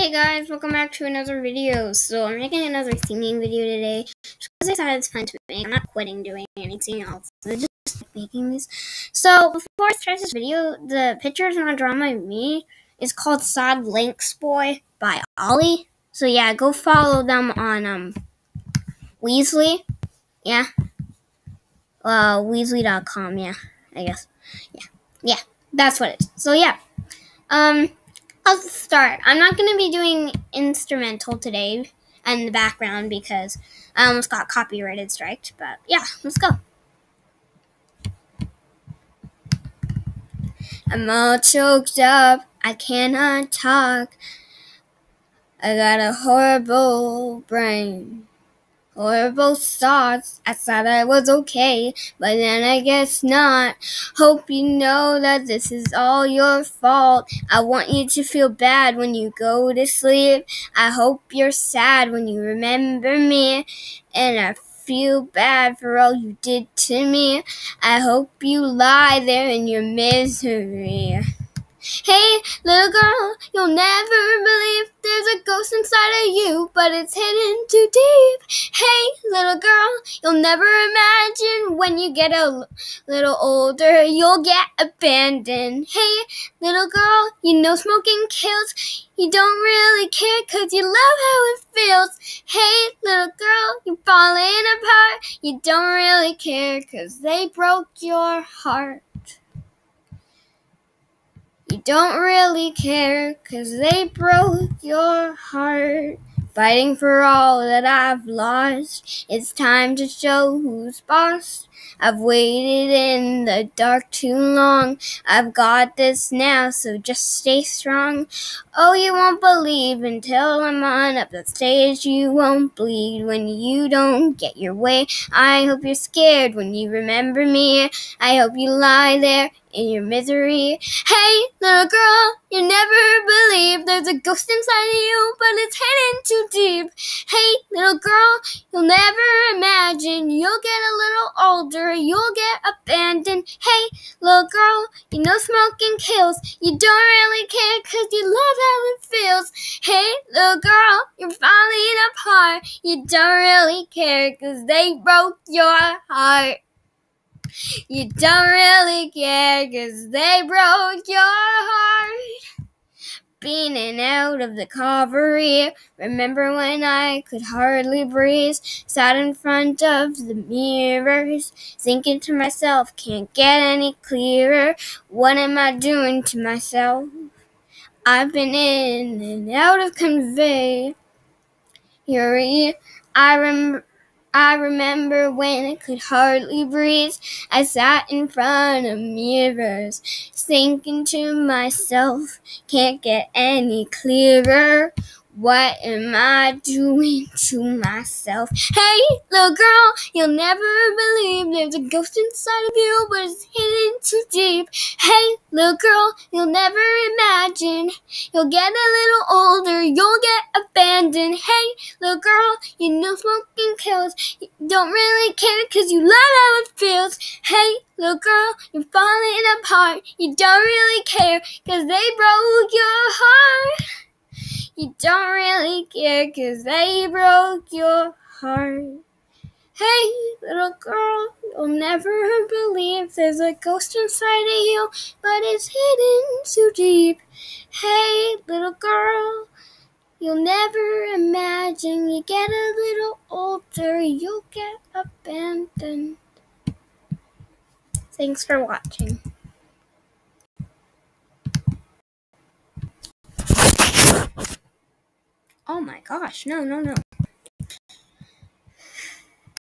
Hey guys, welcome back to another video. So I'm making another singing video today because I thought it's fun to make. I'm not quitting doing anything else. I'm just making these. So before I start this video, the pictures I'm gonna draw me is called Sad Links Boy by Ollie. So yeah, go follow them on um Weasley. Yeah. Uh Weasley.com, yeah, I guess. Yeah. Yeah, that's what it is. So yeah. Um I'll start. I'm not going to be doing instrumental today and the background because I almost got copyrighted striked. But yeah, let's go. I'm all choked up. I cannot talk. I got a horrible brain horrible thoughts. I thought I was okay, but then I guess not. Hope you know that this is all your fault. I want you to feel bad when you go to sleep. I hope you're sad when you remember me, and I feel bad for all you did to me. I hope you lie there in your misery. Hey, little girl, you'll never believe there's a ghost inside of you, but it's hidden too deep. Hey, little girl, you'll never imagine when you get a little older, you'll get abandoned. Hey, little girl, you know smoking kills. You don't really care cause you love how it feels. Hey, little girl, you're falling apart. You don't really care cause they broke your heart. You don't really care, cause they broke your heart. Fighting for all that I've lost. It's time to show who's boss. I've waited in the dark too long. I've got this now, so just stay strong. Oh, you won't believe until I'm on up the stage. You won't bleed when you don't get your way. I hope you're scared when you remember me. I hope you lie there in your misery. Hey, little girl, you never believe there's a ghost inside of you, but it's hidden too deep. Hey, little girl, you'll never imagine you'll get a little older, you'll get abandoned. Hey, little girl, you know smoking kills. You don't really care cause you love how it feels. Hey, little girl, you're falling apart. You don't really care cause they broke your heart. You don't really care cause they broke your heart. Being out of the cavalry. Remember when I could hardly breathe? Sat in front of the mirrors, thinking to myself, can't get any clearer. What am I doing to myself? I've been in and out of convey. Yuri, I remember I remember when I could hardly breathe. I sat in front of mirrors, thinking to myself, can't get any clearer. What am I doing to myself? Hey, little girl, you'll never believe there's a ghost inside of you, but it's hidden too deep. Hey, little girl, you'll never imagine. You'll get a little older, you'll get abandoned. Hey, little girl, you know smoking kills. You don't really care cause you love how it feels. Hey, little girl, you're falling apart. You don't really care cause they broke your heart. You don't really care cause they broke your heart. Hey, little girl, you'll never believe there's a ghost inside of you, but it's hidden too deep. Hey, little girl, you'll never imagine you get a little older, you'll get abandoned. Thanks for watching. Oh my gosh, no, no, no.